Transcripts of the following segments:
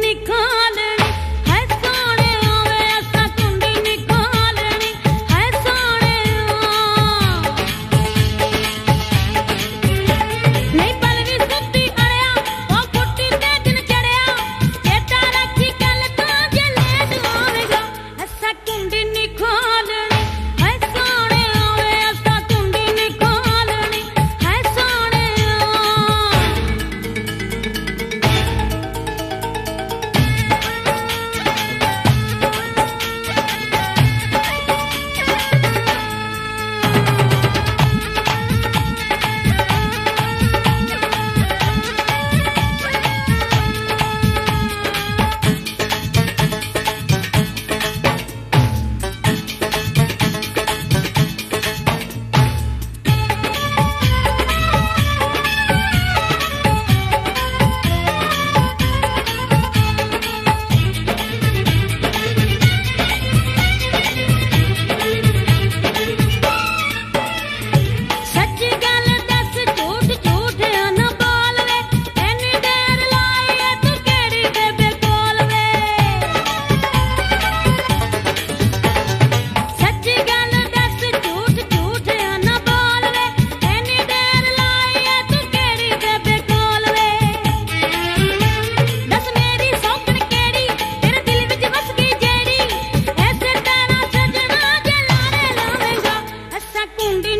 निकाल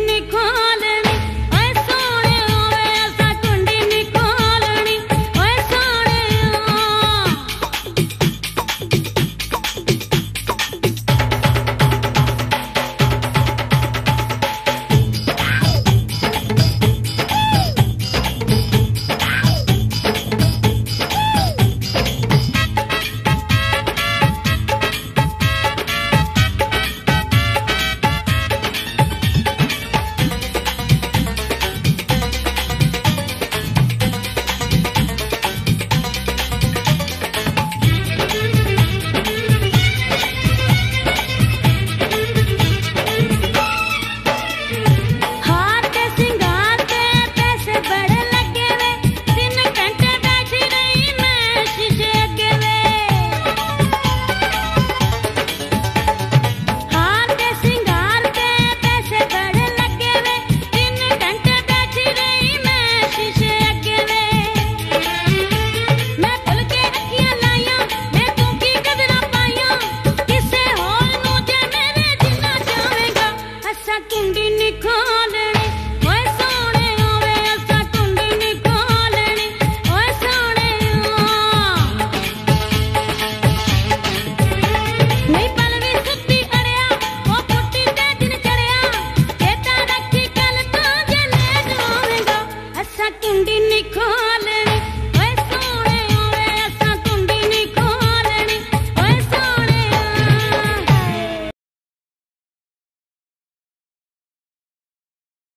निकाल